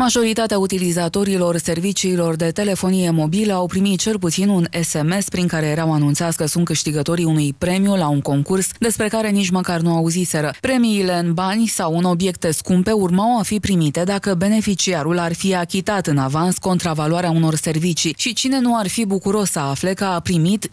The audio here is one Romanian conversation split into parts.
Majoritatea utilizatorilor serviciilor de telefonie mobilă au primit cel puțin un SMS prin care erau anunțați că sunt câștigătorii unui premiu la un concurs despre care nici măcar nu auziseră. Premiile în bani sau în obiecte scumpe urmau a fi primite dacă beneficiarul ar fi achitat în avans contravaloarea unor servicii și cine nu ar fi bucuros să afle că a primit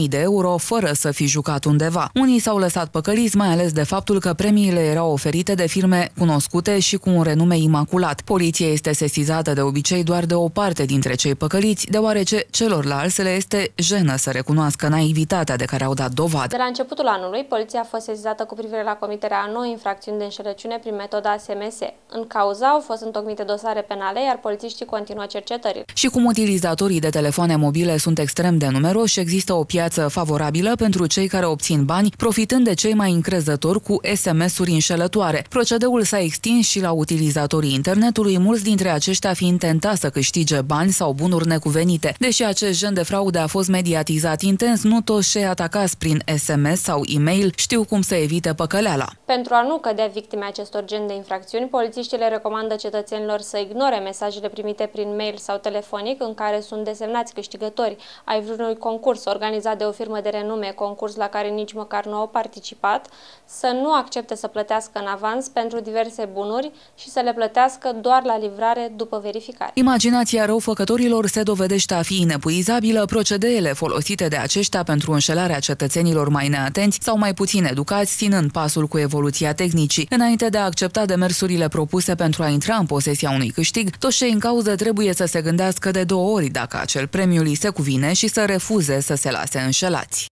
5.000 de euro fără să fi jucat undeva. Unii s-au lăsat păcăliți mai ales de faptul că premiile erau oferite de firme cunoscute și cu un renume imaculat. Poliția este sesizată de obicei doar de o parte dintre cei păcăliți, deoarece celorlalți le este jenă să recunoască naivitatea de care au dat dovadă. De la începutul anului, poliția a fost sesizată cu privire la comiterea a noi infracțiuni de înșelăciune prin metoda SMS. În cauza au fost întocmite dosare penale, iar polițiștii continuă cercetările. Și cum utilizatorii de telefoane mobile sunt extrem de numeroși, există o piață favorabilă pentru cei care obțin bani, profitând de cei mai încrezători cu SMS-uri înșelătoare. Procedeul s-a extins și la utilizatorii internetului, mulți dintre aceștia fiind tentați să câștige bani sau bunuri necuvenite. Deși acest gen de fraude a fost mediatizat intens, nu toți cei atacați prin SMS sau e-mail știu cum să evite păcăleala. Pentru a nu cădea victime acestor gen de infracțiuni, polițiștii le recomandă cetățenilor să ignore mesajele primite prin mail sau telefonic în care sunt desemnați câștigători ai vreunui concurs organizat de o firmă de renume, concurs la care nici măcar nu au participat, să nu accepte să plătească în avans pentru diverse bunuri și să le plătească doar la livrare livrare după verificare. Imaginația răufăcătorilor se dovedește a fi inepuizabilă, procedeele folosite de aceștia pentru înșelarea cetățenilor mai neatenți sau mai puțin educați, ținând pasul cu evoluția tehnicii. Înainte de a accepta demersurile propuse pentru a intra în posesia unui câștig, toți cei în cauză trebuie să se gândească de două ori dacă acel premiu li se cuvine și să refuze să se lase înșelați.